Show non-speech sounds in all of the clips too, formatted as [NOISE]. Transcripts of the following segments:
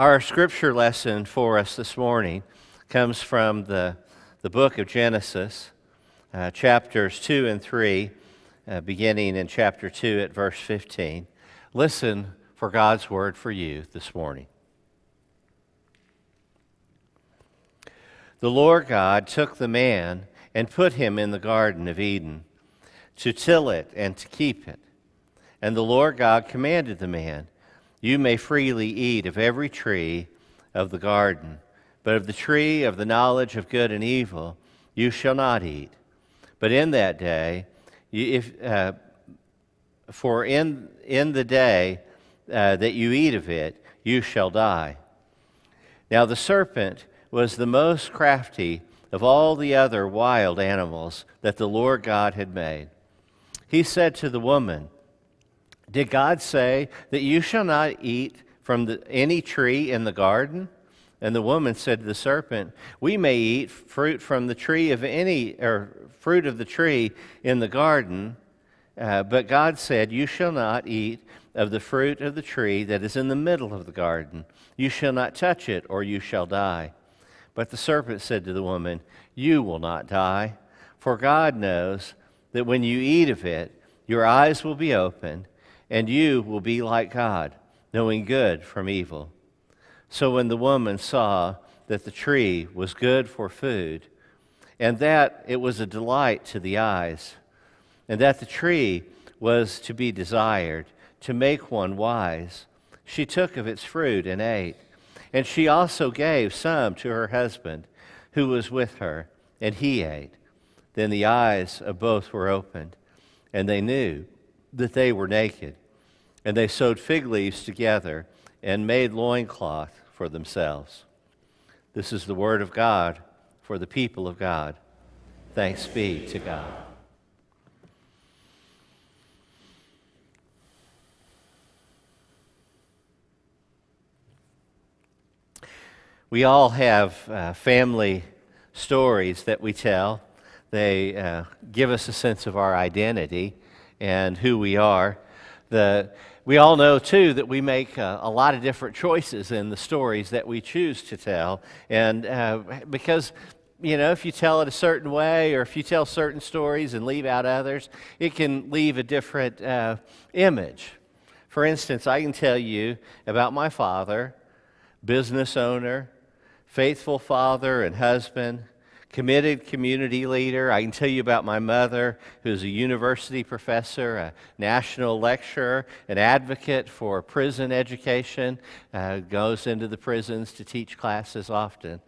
Our scripture lesson for us this morning comes from the, the book of Genesis, uh, chapters 2 and 3, uh, beginning in chapter 2 at verse 15. Listen for God's word for you this morning. The Lord God took the man and put him in the Garden of Eden to till it and to keep it. And the Lord God commanded the man, You may freely eat of every tree of the garden, but of the tree of the knowledge of good and evil you shall not eat. But in that day, if, uh, for in, in the day uh, that you eat of it, you shall die. Now the serpent was the most crafty of all the other wild animals that the Lord God had made. He said to the woman, did God say that you shall not eat from the, any tree in the garden? And the woman said to the serpent, We may eat fruit from the tree of any, or fruit of the tree in the garden. Uh, but God said, You shall not eat of the fruit of the tree that is in the middle of the garden. You shall not touch it, or you shall die. But the serpent said to the woman, You will not die, for God knows that when you eat of it, your eyes will be opened and you will be like God, knowing good from evil. So when the woman saw that the tree was good for food, and that it was a delight to the eyes, and that the tree was to be desired, to make one wise, she took of its fruit and ate. And she also gave some to her husband, who was with her, and he ate. Then the eyes of both were opened, and they knew that they were naked. And they sewed fig leaves together and made loincloth for themselves. This is the word of God for the people of God. Thanks be to God. We all have uh, family stories that we tell. They uh, give us a sense of our identity and who we are. The, we all know, too, that we make uh, a lot of different choices in the stories that we choose to tell. And uh, because, you know, if you tell it a certain way or if you tell certain stories and leave out others, it can leave a different uh, image. For instance, I can tell you about my father, business owner, faithful father and husband, committed community leader. I can tell you about my mother, who's a university professor, a national lecturer, an advocate for prison education, uh, goes into the prisons to teach classes often.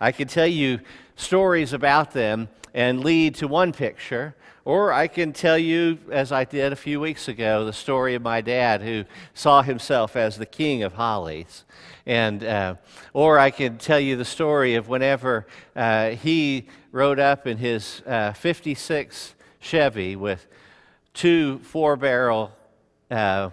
I can tell you stories about them and lead to one picture, or I can tell you, as I did a few weeks ago, the story of my dad who saw himself as the king of Hollies. And, uh, or I can tell you the story of whenever uh, he rode up in his uh, 56 Chevy with two four barrel uh,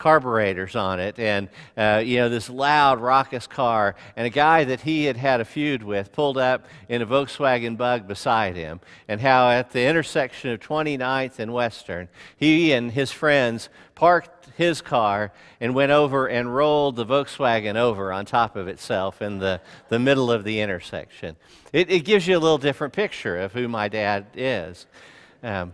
carburetors on it and uh, you know this loud raucous car and a guy that he had had a feud with pulled up in a volkswagen bug beside him and how at the intersection of 29th and western he and his friends parked his car and went over and rolled the volkswagen over on top of itself in the, the middle of the intersection. It, it gives you a little different picture of who my dad is. Um,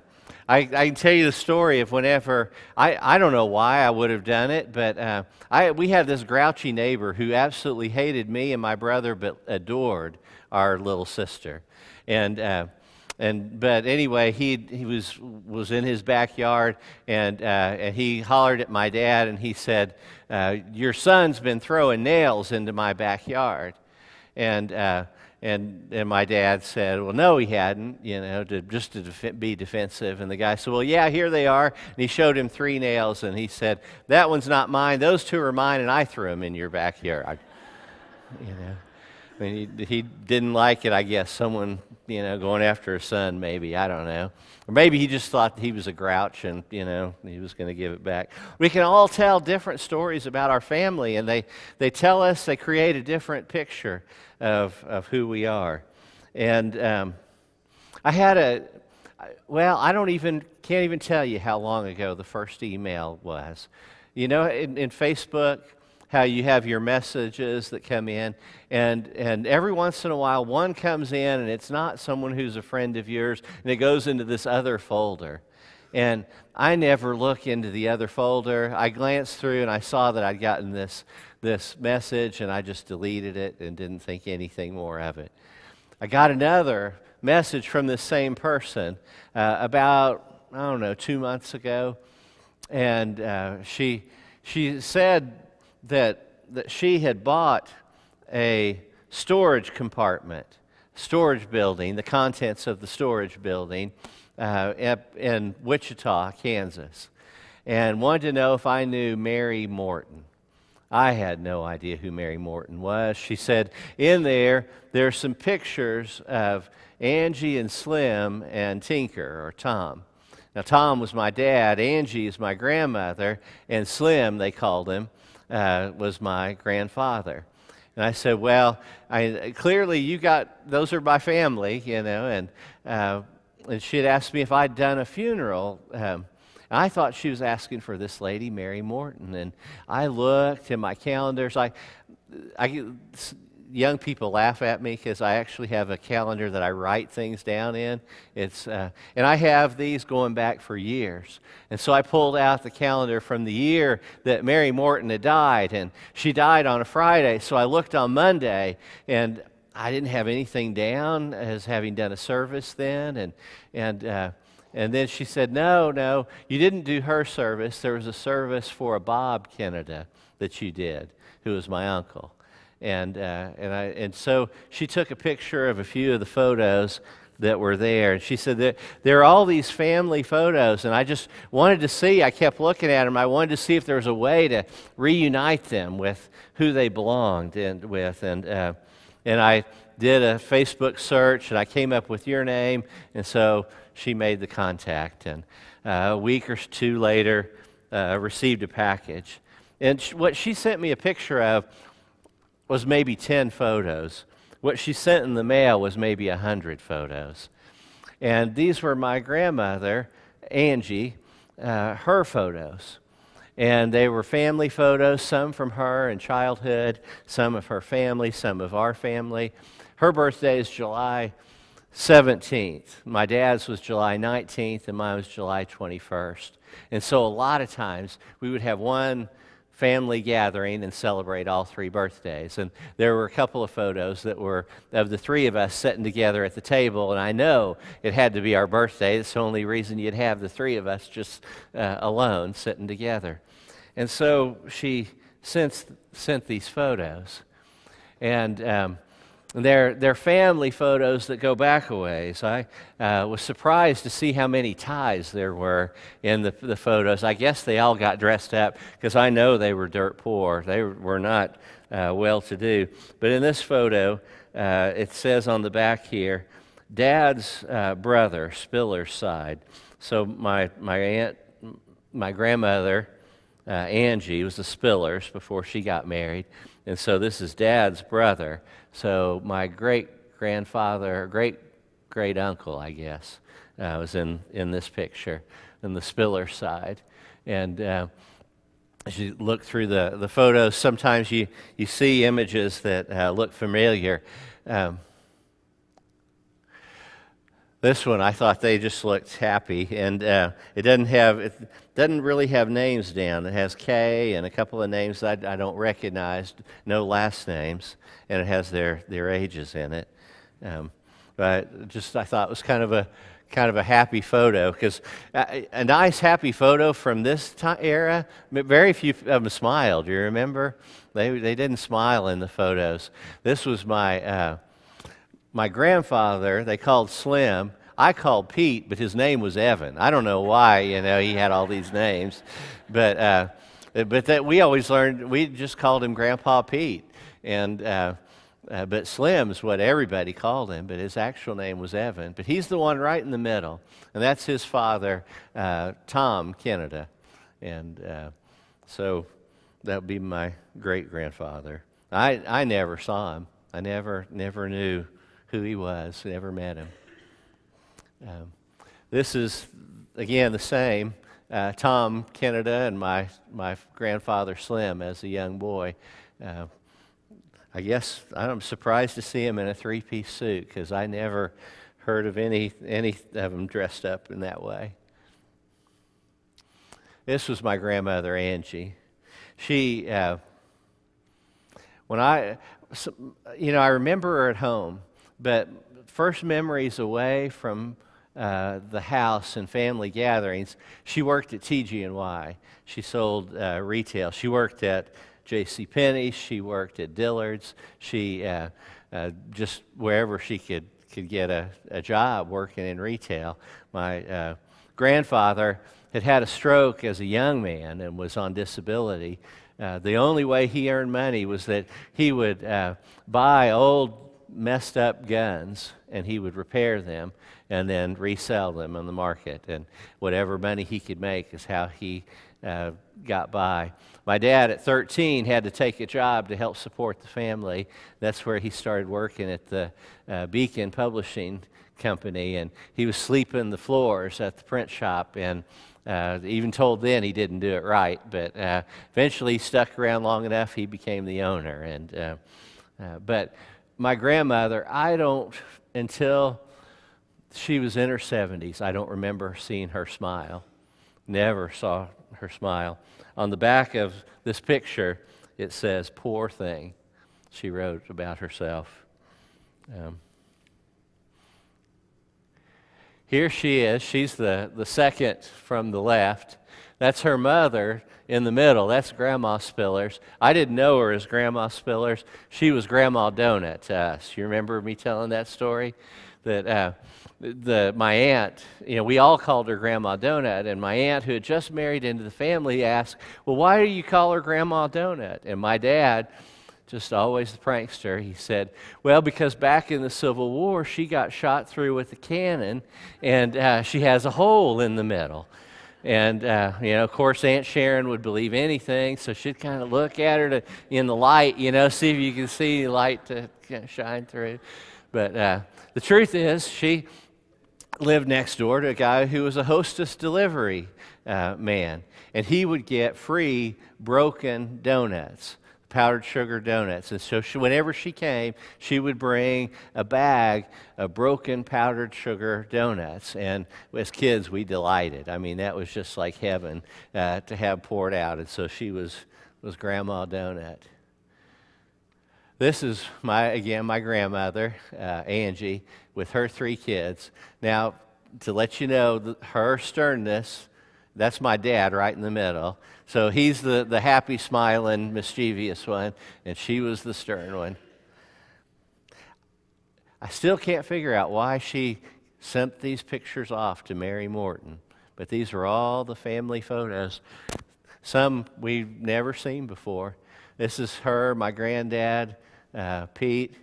I, I, can tell you the story of whenever, I, I don't know why I would have done it, but uh, I, we had this grouchy neighbor who absolutely hated me and my brother, but adored our little sister. And, uh, and but anyway, he, he was, was in his backyard and, uh, and he hollered at my dad and he said, uh, Your son's been throwing nails into my backyard. And uh, and, and my dad said, Well, no, he hadn't, you know, to, just to def- be defensive. And the guy said, Well, yeah, here they are. And he showed him three nails, and he said, That one's not mine. Those two are mine, and I threw them in your backyard. [LAUGHS] you know, I mean, he, he didn't like it, I guess. Someone, you know, going after a son, maybe. I don't know. Or maybe he just thought he was a grouch and, you know, he was going to give it back. We can all tell different stories about our family, and they, they tell us, they create a different picture of, of who we are. And um, I had a, well, I don't even, can't even tell you how long ago the first email was. You know, in, in Facebook, how you have your messages that come in, and, and every once in a while, one comes in and it's not someone who's a friend of yours, and it goes into this other folder. And I never look into the other folder. I glanced through and I saw that I'd gotten this, this message, and I just deleted it and didn't think anything more of it. I got another message from this same person uh, about, I don't know, two months ago. And uh, she, she said that, that she had bought a storage compartment, storage building, the contents of the storage building uh, in Wichita, Kansas, and wanted to know if I knew Mary Morton. I had no idea who Mary Morton was. She said, In there, there are some pictures of Angie and Slim and Tinker, or Tom. Now, Tom was my dad, Angie is my grandmother, and Slim, they called him, uh, was my grandfather. And I said, Well, I, clearly you got, those are my family, you know. And, uh, and she had asked me if I'd done a funeral. Um, I thought she was asking for this lady, Mary Morton. And I looked in my calendars. I, I, young people laugh at me because I actually have a calendar that I write things down in. It's, uh, and I have these going back for years. And so I pulled out the calendar from the year that Mary Morton had died, and she died on a Friday. So I looked on Monday, and I didn't have anything down as having done a service then. And, and, uh, and then she said, No, no, you didn't do her service. There was a service for a Bob Keneda that you did, who was my uncle. And, uh, and, I, and so she took a picture of a few of the photos that were there. And she said that there are all these family photos, and I just wanted to see, I kept looking at them, I wanted to see if there was a way to reunite them with who they belonged and with. And, uh, and I did a Facebook search, and I came up with your name, and so she made the contact. And uh, a week or two later, uh, received a package. And what she sent me a picture of was maybe 10 photos. What she sent in the mail was maybe 100 photos. And these were my grandmother, Angie, uh, her photos. And they were family photos, some from her in childhood, some of her family, some of our family. Her birthday is July 17th. My dad's was July 19th, and mine was July 21st. And so a lot of times we would have one family gathering and celebrate all three birthdays. And there were a couple of photos that were of the three of us sitting together at the table, and I know it had to be our birthday. It's the only reason you'd have the three of us just uh, alone sitting together. And so she sent, sent these photos. And um, they're, they're family photos that go back a ways. I uh, was surprised to see how many ties there were in the, the photos. I guess they all got dressed up because I know they were dirt poor. They were not uh, well to do. But in this photo, uh, it says on the back here, Dad's uh, brother, Spiller's side. So my, my aunt, my grandmother, uh, Angie, was the Spillers before she got married. And so this is Dad's brother. So my great grandfather, great great uncle, I guess, uh, was in, in this picture, in the Spiller side. And uh, as you look through the, the photos, sometimes you, you see images that uh, look familiar. Um, this one, I thought they just looked happy, and uh, it doesn't have it doesn't really have names down. It has K and a couple of names I, I don't recognize, no last names, and it has their their ages in it. Um, but just I thought it was kind of a kind of a happy photo because a, a, nice happy photo from this era. Very few of them smiled. You remember? They they didn't smile in the photos. This was my. Uh, my grandfather, they called Slim. I called Pete, but his name was Evan. I don't know why, you know, he had all these names. But, uh, but that we always learned, we just called him Grandpa Pete. And, uh, uh, but Slim's what everybody called him, but his actual name was Evan. But he's the one right in the middle, and that's his father, uh, Tom Keneda. And uh, so that would be my great grandfather. I, I never saw him. I never, never knew who he was, never met him. Um, this is, again, the same uh, Tom Keneda and my, my grandfather Slim as a young boy. Uh, I guess I'm surprised to see him in a three piece suit because I never heard of any, any of them dressed up in that way. This was my grandmother, Angie. She, uh, when I, you know, I remember her at home, but first memories away from uh, the house and family gatherings, she worked at TG&Y. She sold uh, retail. She worked at J.C. Penney. She worked at Dillard's. She uh, uh, just wherever she could could get a, a job working in retail. My uh, grandfather had had a stroke as a young man and was on disability. Uh, the only way he earned money was that he would buy old messed up guns and he would repair them and then resell them on the market. And whatever money he could make is how he uh, got by. My dad at 13 had to take a job to help support the family. That's where he started working at the uh, Beacon Publishing Company, and he was sleeping the floors at the print shop. And uh, even told then he didn't do it right, but uh, eventually he stuck around long enough. He became the owner. And uh, uh, but my grandmother, I don't until she was in her 70s. I don't remember seeing her smile. Never saw her smile. On the back of this picture, it says, Poor thing, she wrote about herself. Um, here she is. She's the, the second from the left. That's her mother in the middle. That's Grandma Spillers. I didn't know her as Grandma Spillers. She was Grandma Donut to us. You remember me telling that story? That uh, the, my aunt, you know, we all called her Grandma Donut, and my aunt, who had just married into the family, asked, Well, why do you call her Grandma Donut? And my dad, just always the prankster, he said, Well, because back in the Civil War, she got shot through with a cannon, and uh, she has a hole in the middle. And, uh, you know, of course, Aunt Sharon would believe anything, so she'd kind of look at her to, in the light, you know, see if you can see light to kind of shine through. But uh, the truth is, she lived next door to a guy who was a hostess delivery uh, man, and he would get free broken donuts, powdered sugar donuts. And so, she, whenever she came, she would bring a bag of broken powdered sugar donuts. And as kids, we delighted. I mean, that was just like heaven uh, to have poured out. And so, she was was Grandma Donut. This is my again my grandmother uh, Angie with her three kids. Now, to let you know, her sternness, that's my dad right in the middle. So he's the, the happy, smiling, mischievous one, and she was the stern one. I still can't figure out why she sent these pictures off to Mary Morton, but these are all the family photos. Some we've never seen before. This is her, my granddad, uh, Pete.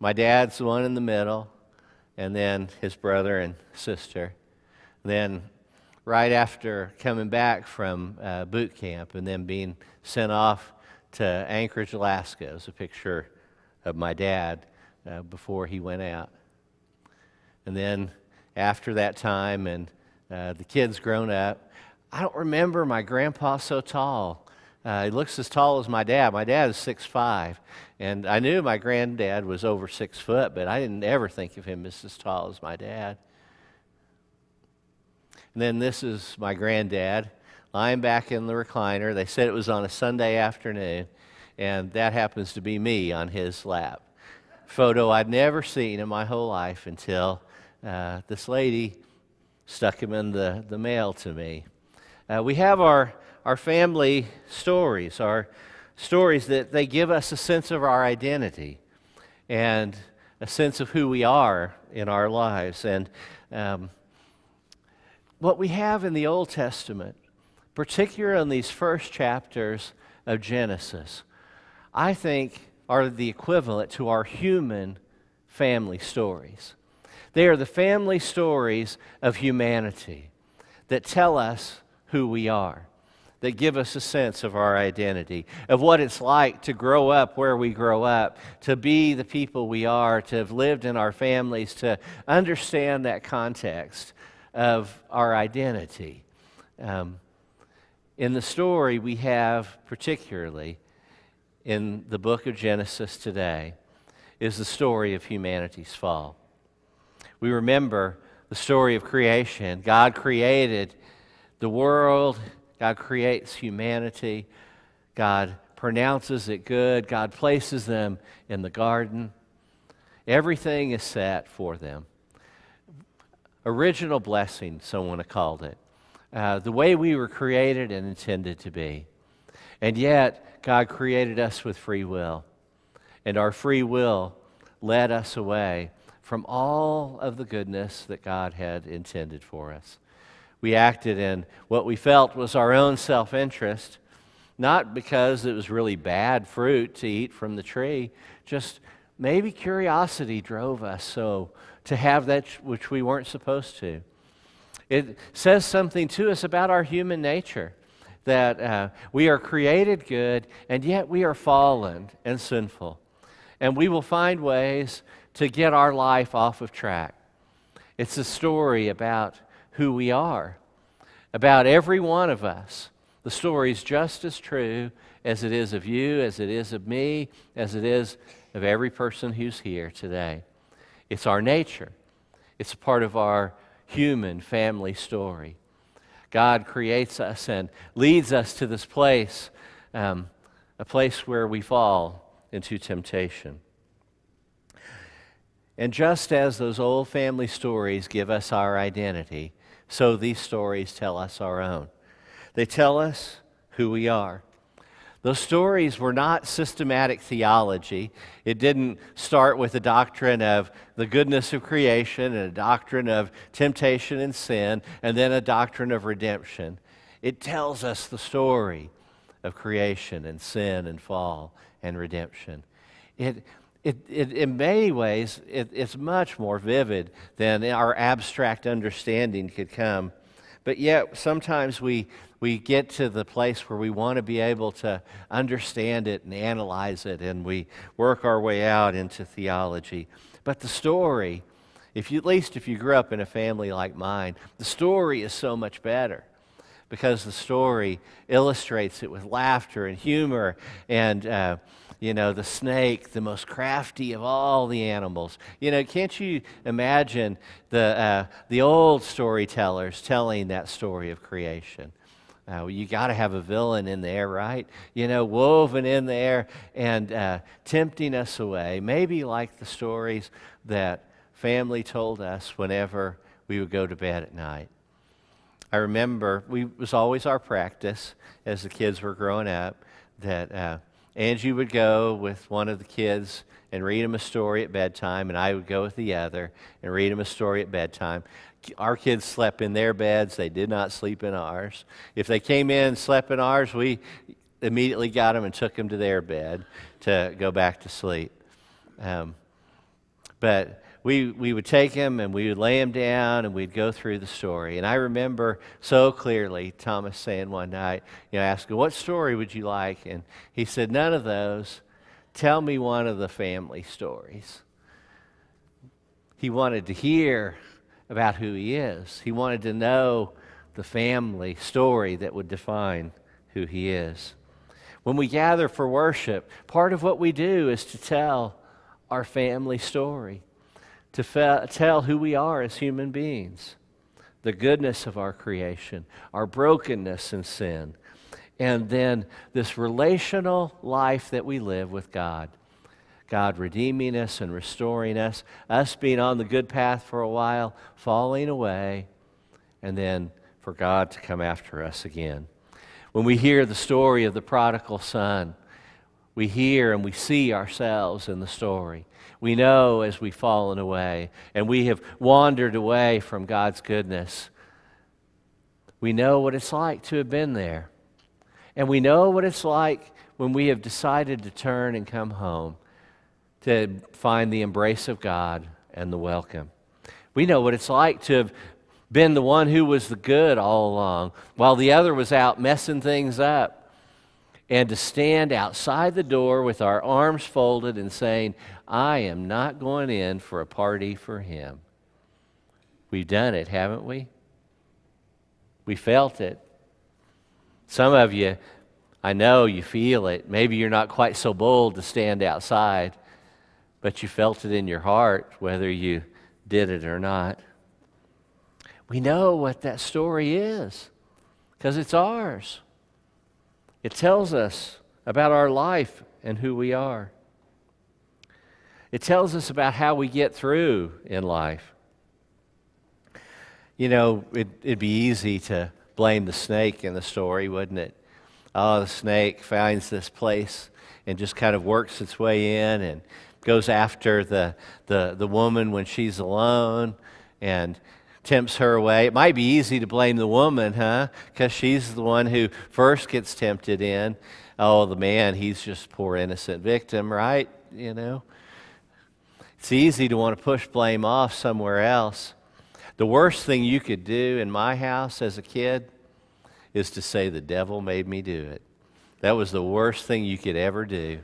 My dad's the one in the middle and then his brother and sister. Then, right after coming back from uh, boot camp and then being sent off to Anchorage, Alaska, is a picture of my dad uh, before he went out. And then, after that time, and uh, the kids grown up, I don't remember my grandpa so tall. Uh, he looks as tall as my dad. My dad is six five, and I knew my granddad was over six foot, but I didn't ever think of him as as tall as my dad. And then this is my granddad lying back in the recliner. They said it was on a Sunday afternoon, and that happens to be me on his lap. Photo I'd never seen in my whole life until uh, this lady stuck him in the, the mail to me. Uh, we have our our family stories, our stories that they give us a sense of our identity and a sense of who we are in our lives. And um, what we have in the Old Testament, particularly in these first chapters of Genesis, I think are the equivalent to our human family stories. They are the family stories of humanity that tell us who we are that give us a sense of our identity, of what it's like to grow up where we grow up, to be the people we are, to have lived in our families, to understand that context of our identity. Um, in the story, we have particularly in the book of Genesis today is the story of humanity's fall. We remember the story of creation. God created the world, God creates humanity, God pronounces it good, God places them in the garden. Everything is set for them. Original blessing, someone called it. Uh, the way we were created and intended to be. And yet, God created us with free will. And our free will led us away from all of the goodness that God had intended for us. We acted in what we felt was our own self interest, not because it was really bad fruit to eat from the tree, just maybe curiosity drove us so to have that which we weren't supposed to. It says something to us about our human nature that uh, we are created good, and yet we are fallen and sinful. And we will find ways to get our life off of track. It's a story about who we are, about every one of us. The story is just as true as it is of you, as it is of me, as it is of every person who's here today. It's our nature, it's a part of our human family story. God creates us and leads us to this place, um, a place where we fall into temptation. And just as those old family stories give us our identity, so these stories tell us our own. They tell us who we are. Those stories were not systematic theology. It didn't start with a doctrine of the goodness of creation and a doctrine of temptation and sin and then a doctrine of redemption. It tells us the story of creation and sin and fall and redemption. It, it, it, in many ways, it, it's much more vivid than our abstract understanding could come. But yet, sometimes we, we get to the place where we want to be able to understand it and analyze it, and we work our way out into theology. But the story, if you, at least if you grew up in a family like mine, the story is so much better because the story illustrates it with laughter and humor and. Uh, you know, the snake, the most crafty of all the animals. You know, can't you imagine the, uh, the old storytellers telling that story of creation? Uh, you got to have a villain in there, right? You know, woven in there and uh, tempting us away. Maybe like the stories that family told us whenever we would go to bed at night. I remember we it was always our practice as the kids were growing up that uh, Angie would go with one of the kids and read them a story at bedtime, and I would go with the other and read them a story at bedtime our kids slept in their beds. They did not sleep in ours. If they came in and slept in ours, we immediately got them and took them to their bed to go back to sleep. Um, but we, we would take him and we would lay him down and we'd go through the story. And I remember so clearly Thomas saying one night, you know, asking, What story would you like? And he said, None of those. Tell me one of the family stories. He wanted to hear about who he is. He wanted to know the family story that would define who he is. When we gather for worship, part of what we do is to tell our family story, to fe- tell who we are as human beings, the goodness of our creation, our brokenness and sin, and then this relational life that we live with God. God redeeming us and restoring us, us being on the good path for a while, falling away, and then for God to come after us again. When we hear the story of the prodigal son, we hear and we see ourselves in the story. We know as we've fallen away and we have wandered away from God's goodness. We know what it's like to have been there. And we know what it's like when we have decided to turn and come home to find the embrace of God and the welcome. We know what it's like to have been the one who was the good all along while the other was out messing things up. And to stand outside the door with our arms folded and saying, I am not going in for a party for him. We've done it, haven't we? We felt it Some of you, I know you feel it. Maybe you're not quite so bold to stand outside, but you felt it in your heart whether you did it or not. We know what that story is because it's ours. It tells us about our life and who we are. It tells us about how we get through in life. You know, it, would be easy to blame the snake in the story, wouldn't it? Oh, the snake finds this place and just kind of works its way in and goes after the, the, the woman when she's alone and tempts her away. It might be easy to blame the woman, huh? Because she's the one who first gets tempted in. Oh, the man, he's just poor innocent victim, right? You know? It's easy to want to push blame off somewhere else. The worst thing you could do in my house as a kid is to say, The devil made me do it. That was the worst thing you could ever do,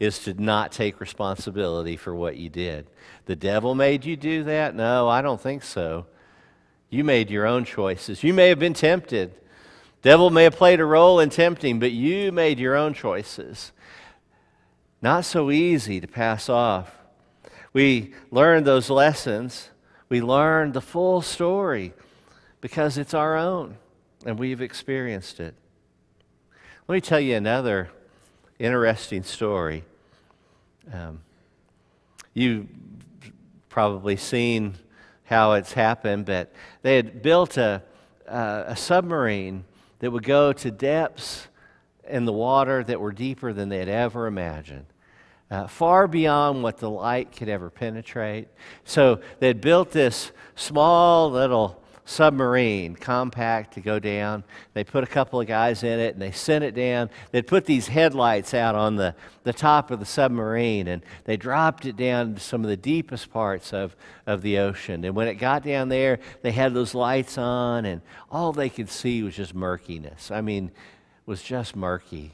is to not take responsibility for what you did. The devil made you do that? No, I don't think so. You made your own choices. You may have been tempted. Devil may have played a role in tempting, but you made your own choices. Not so easy to pass off. We learn those lessons. We learn the full story because it's our own and we've experienced it. Let me tell you another interesting story. Um, you've probably seen how it's happened, but they had built a, a submarine that would go to depths in the water that were deeper than they had ever imagined uh, far beyond what the light could ever penetrate. So they'd built this small little submarine, compact, to go down. They put a couple of guys in it and they sent it down. They'd put these headlights out on the, the top of the submarine and they dropped it down to some of the deepest parts of, of the ocean. And when it got down there, they had those lights on and all they could see was just murkiness. I mean, was just murky.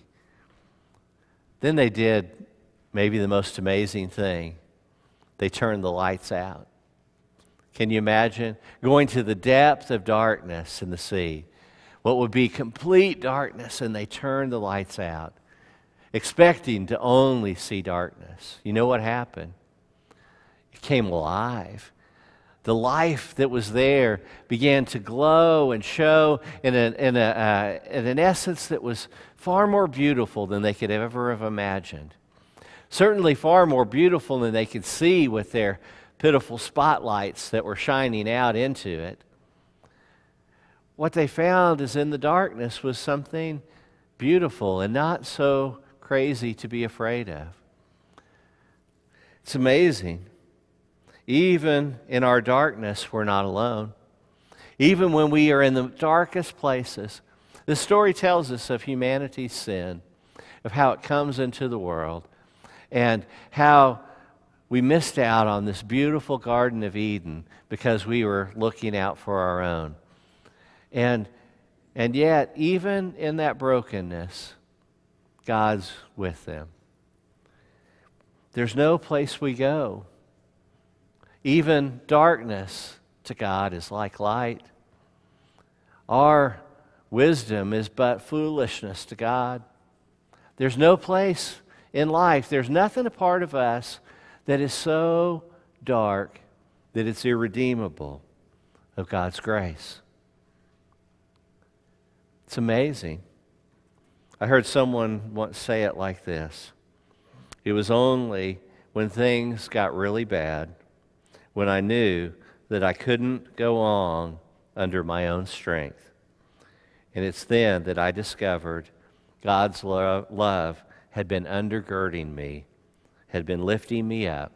Then they did maybe the most amazing thing. They turned the lights out. Can you imagine going to the depth of darkness in the sea? What would be complete darkness, and they turned the lights out, expecting to only see darkness. You know what happened? It came alive. The life that was there began to glow and show in, a, in, a, uh, in an essence that was far more beautiful than they could ever have imagined certainly far more beautiful than they could see with their pitiful spotlights that were shining out into it. What they found is in the darkness was something beautiful and not so crazy to be afraid of. It's amazing. Even in our darkness, we're not alone. Even when we are in the darkest places, the story tells us of humanity's sin, of how it comes into the world and how we missed out on this beautiful Garden of Eden because we were looking out for our own. And, and yet, even in that brokenness, God's with them. There's no place we go. Even darkness to God is like light. Our wisdom is but foolishness to God. There's no place in life, there's nothing a part of us that is so dark that it's irredeemable of God's grace. It's amazing. I heard someone once say it like this It was only when things got really bad, when I knew that I couldn't go on under my own strength. And it's then that I discovered God's lo- love had been undergirding me, had been lifting me up.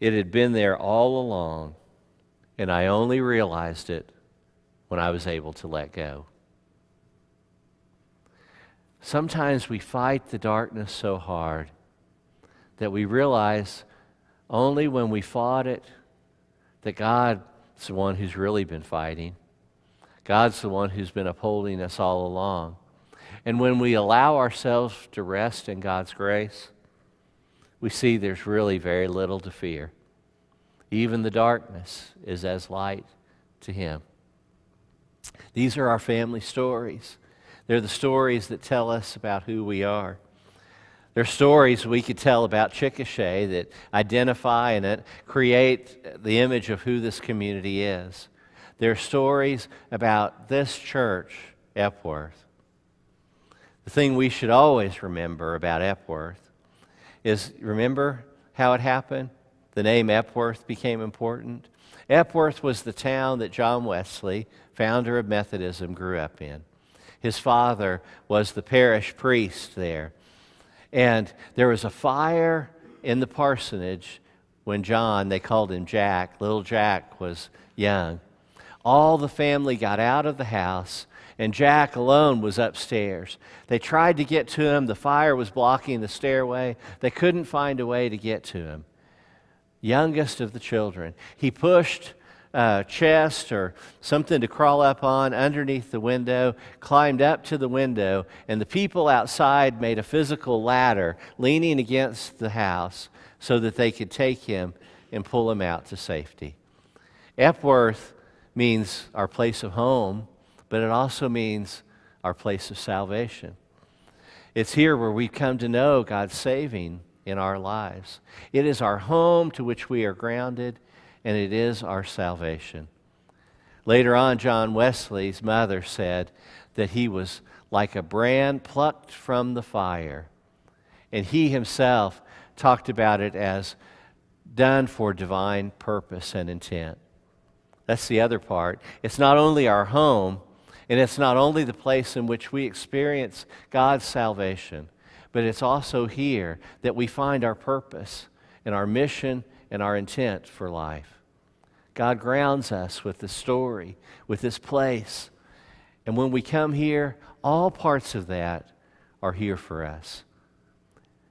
It had been there all along, and I only realized it when I was able to let go. Sometimes we fight the darkness so hard that we realize only when we fought it that God's the one who's really been fighting. God's the one who's been upholding us all along. And when we allow ourselves to rest in God's grace, we see there's really very little to fear. Even the darkness is as light to Him. These are our family stories. They're the stories that tell us about who we are. They're stories we could tell about Chickasha that identify and create the image of who this community is. They're stories about this church, Epworth. The thing we should always remember about Epworth is remember how it happened? The name Epworth became important. Epworth was the town that John Wesley, founder of Methodism, grew up in. His father was the parish priest there. And there was a fire in the parsonage when John, they called him Jack, little Jack was young. All the family got out of the house, and Jack alone was upstairs. They tried to get to him. The fire was blocking the stairway. They couldn't find a way to get to him. Youngest of the children. He pushed uh, chest or something to crawl up on underneath the window, climbed up to the window, and the people outside made a physical ladder leaning against the house so that they could take him and pull him out to safety. Epworth means our place of home, but it also means our place of salvation. It's here where we come to know God's saving in our lives. It is our home to which we are grounded and it is our salvation. Later on, John Wesley's mother said that he was like a brand plucked from the fire. And he himself talked about it as done for divine purpose and intent. That's the other part. It's not only our home, and it's not only the place in which we experience God's salvation, but it's also here that we find our purpose and our mission and our intent for life. God grounds us with this story, with this place. And when we come here, all parts of that are here for us.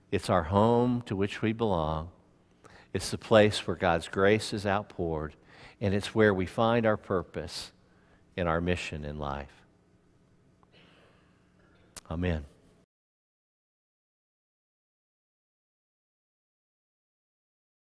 It's our home to which we belong. It's the place where God's grace is outpoured, and it's where we find our purpose and our mission in life. Amen.